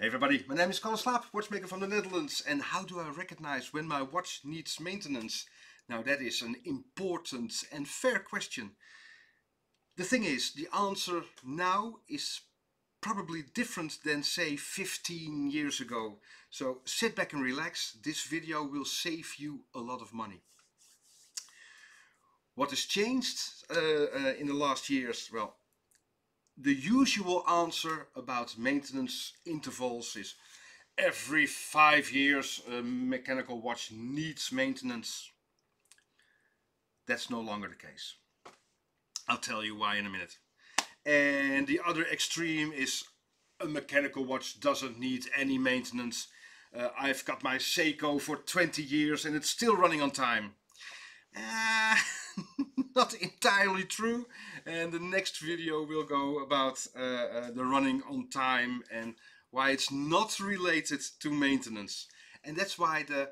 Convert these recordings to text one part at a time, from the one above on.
Hey everybody, my name is Kalle Slaap, watchmaker from the Netherlands. And how do I recognize when my watch needs maintenance? Now that is an important and fair question. The thing is, the answer now is probably different than say 15 years ago. So sit back and relax, this video will save you a lot of money. What has changed uh, uh, in the last years? Well, the usual answer about maintenance intervals is every five years a mechanical watch needs maintenance. That's no longer the case. I'll tell you why in a minute. And the other extreme is a mechanical watch doesn't need any maintenance. Uh, I've got my Seiko for 20 years and it's still running on time. Uh, not entirely true and the next video will go about uh, uh, the running on time and why it's not related to maintenance and that's why the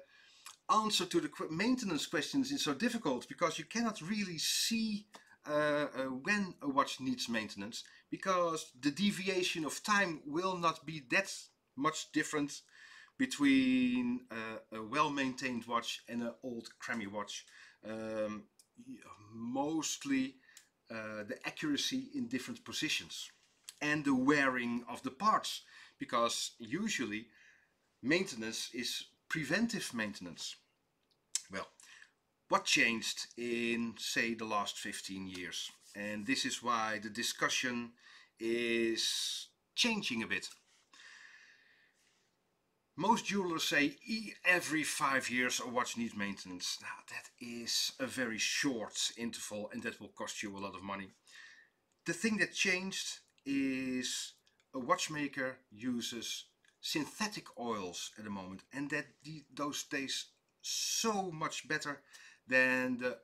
answer to the maintenance questions is so difficult because you cannot really see uh, uh, when a watch needs maintenance because the deviation of time will not be that much different between uh, a well-maintained watch and an old crammy watch. Um, mostly uh, the accuracy in different positions and the wearing of the parts because usually maintenance is preventive maintenance. Well, what changed in say the last 15 years and this is why the discussion is changing a bit. Most jewelers say every five years a watch needs maintenance. Now that is a very short interval and that will cost you a lot of money. The thing that changed is a watchmaker uses synthetic oils at the moment and that those taste so much better than the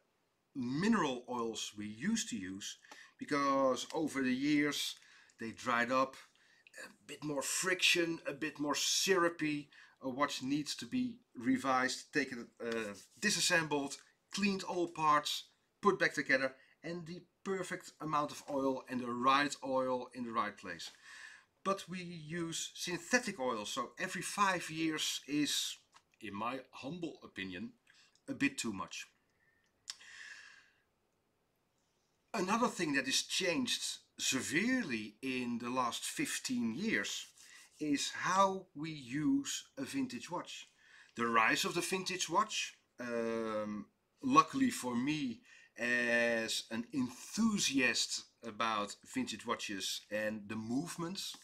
mineral oils we used to use because over the years they dried up a bit more friction, a bit more syrupy. A watch needs to be revised, taken, uh, disassembled, cleaned all parts, put back together and the perfect amount of oil and the right oil in the right place. But we use synthetic oil, so every five years is, in my humble opinion, a bit too much. Another thing that is changed severely in last 15 years is how we use a vintage watch. The rise of the vintage watch, um, luckily for me as an enthusiast about vintage watches and the movements,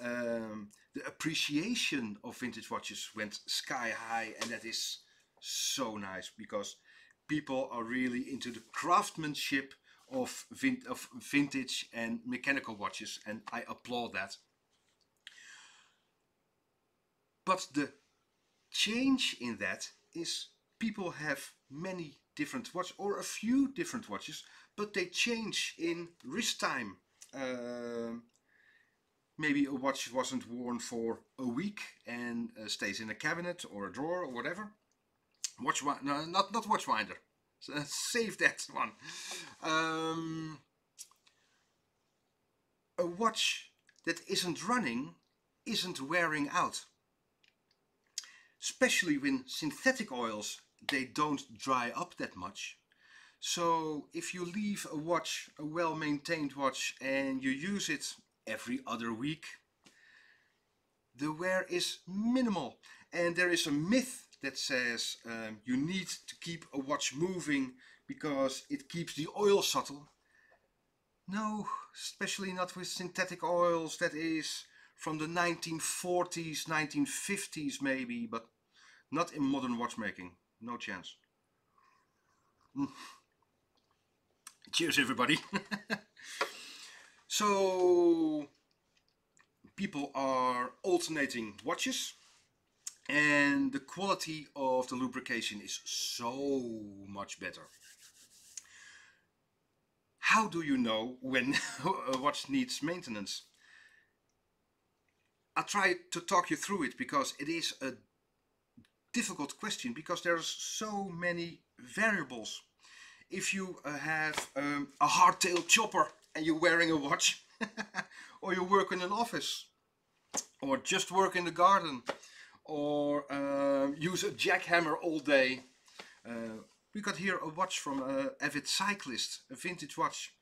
um, the appreciation of vintage watches went sky high and that is so nice because people are really into the craftsmanship of, vin of vintage and mechanical watches and I applaud that. But the change in that is people have many different watches or a few different watches but they change in wrist time. Uh, maybe a watch wasn't worn for a week and uh, stays in a cabinet or a drawer or whatever. Watch no, not not watchwinder. Save that one. Um, a watch that isn't running isn't wearing out. Especially when synthetic oils, they don't dry up that much. So if you leave a watch, a well-maintained watch, and you use it every other week, the wear is minimal. And there is a myth that says um, you need to keep a watch moving because it keeps the oil subtle. No, especially not with synthetic oils, that is from the 1940s, 1950s maybe, but not in modern watchmaking, no chance. Mm. Cheers everybody! so, people are alternating watches and the quality of the lubrication is so much better. How do you know when a watch needs maintenance? I'll try to talk you through it because it is a difficult question because there's so many variables. If you uh, have um, a hardtail chopper and you're wearing a watch or you work in an office or just work in the garden or uh, use a jackhammer all day. Uh, we got here a watch from a avid cyclist, a vintage watch.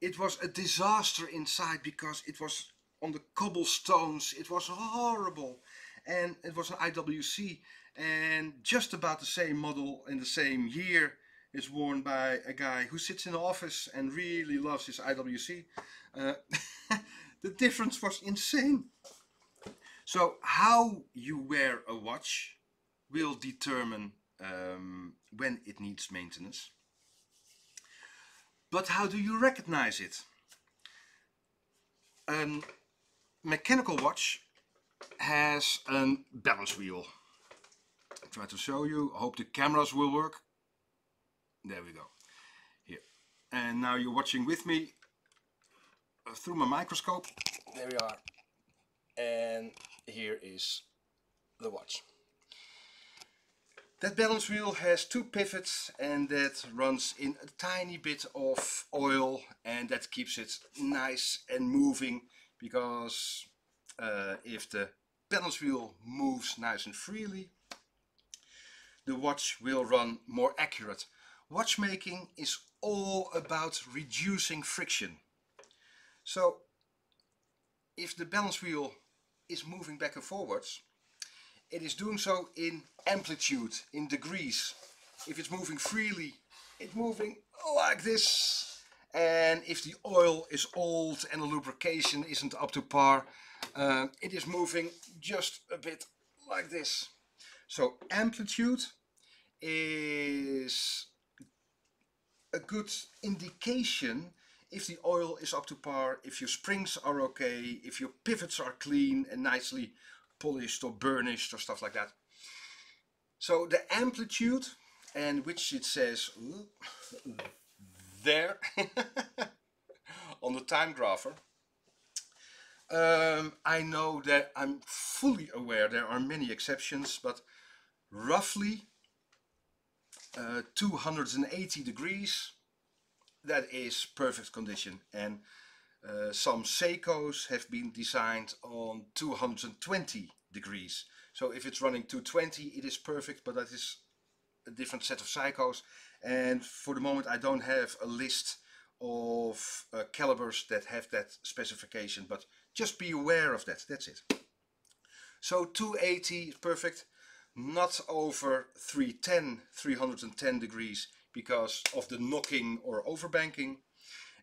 It was a disaster inside because it was on the cobblestones. It was horrible. And it was an IWC and just about the same model in the same year is worn by a guy who sits in the office and really loves his IWC. Uh, the difference was insane. So how you wear a watch will determine um, when it needs maintenance. But how do you recognize it? A mechanical watch has a balance wheel. I'll try to show you. I hope the cameras will work. There we go. Here. And now you're watching with me uh, through my microscope. There we are. And here is the watch. That balance wheel has two pivots and that runs in a tiny bit of oil and that keeps it nice and moving because uh, if the balance wheel moves nice and freely the watch will run more accurate. Watchmaking is all about reducing friction. So if the balance wheel is moving back and forwards, it is doing so in amplitude, in degrees. If it's moving freely, it's moving like this. And if the oil is old and the lubrication isn't up to par, uh, it is moving just a bit like this. So amplitude is a good indication if the oil is up to par, if your springs are okay, if your pivots are clean and nicely polished or burnished or stuff like that. So the amplitude and which it says there on the time grapher. Um, I know that I'm fully aware there are many exceptions, but roughly uh, 280 degrees that is perfect condition. And uh, some Seikos have been designed on 220 degrees. So if it's running 220 it is perfect but that is a different set of Seikos. And for the moment I don't have a list of uh, calibers that have that specification but just be aware of that. That's it. So 280 is perfect. Not over 310 310 degrees because of the knocking or overbanking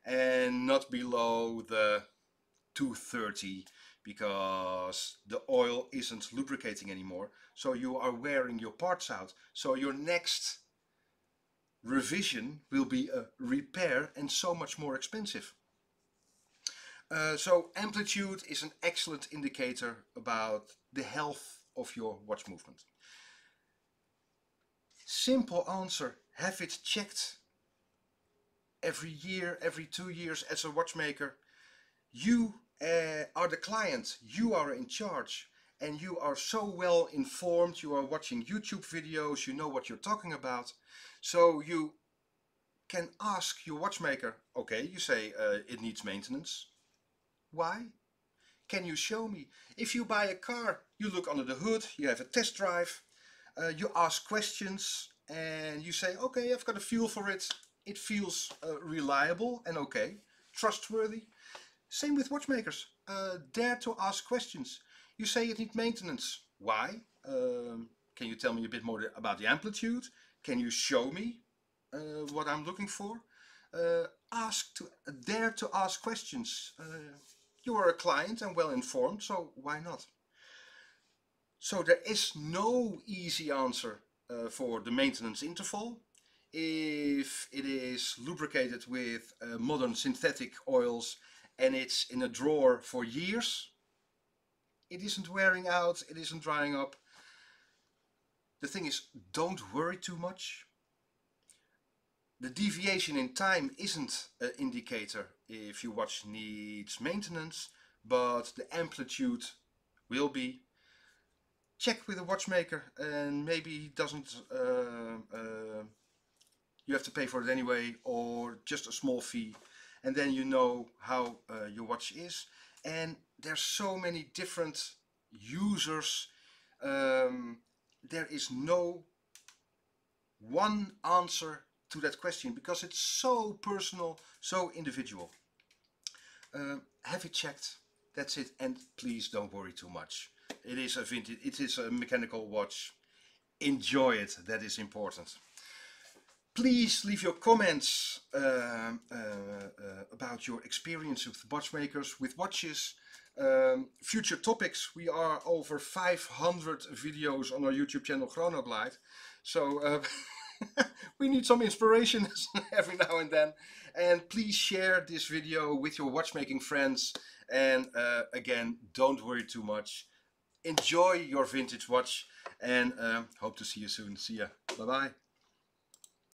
and not below the 230 because the oil isn't lubricating anymore. So you are wearing your parts out. So your next revision will be a repair and so much more expensive. Uh, so amplitude is an excellent indicator about the health of your watch movement. Simple answer, have it checked every year, every two years as a watchmaker. You uh, are the client, you are in charge and you are so well informed, you are watching YouTube videos, you know what you're talking about. So you can ask your watchmaker, okay, you say uh, it needs maintenance. Why? Can you show me? If you buy a car, you look under the hood, you have a test drive, uh, you ask questions and you say, okay, I've got a feel for it. It feels uh, reliable and okay, trustworthy. Same with watchmakers. Uh, dare to ask questions. You say it needs maintenance. Why? Um, can you tell me a bit more about the amplitude? Can you show me uh, what I'm looking for? Uh, ask to dare to ask questions. Uh, you are a client and well informed, so why not? So there is no easy answer uh, for the maintenance interval. If it is lubricated with uh, modern synthetic oils and it's in a drawer for years, it isn't wearing out, it isn't drying up. The thing is, don't worry too much. The deviation in time isn't an indicator if your watch needs maintenance, but the amplitude will be check with a watchmaker and maybe he doesn't uh, uh, you have to pay for it anyway or just a small fee and then you know how uh, your watch is and there's so many different users. Um, there is no one answer to that question because it's so personal, so individual. Uh, have it checked. That's it. And please don't worry too much. It is a vintage. It is a mechanical watch. Enjoy it. That is important. Please leave your comments uh, uh, uh, about your experience with watchmakers, with watches, um, future topics. We are over 500 videos on our YouTube channel Chronoglide. So uh, we need some inspiration every now and then. And please share this video with your watchmaking friends. And uh, again, don't worry too much. Enjoy your vintage watch and uh, hope to see you soon. See ya. Bye bye.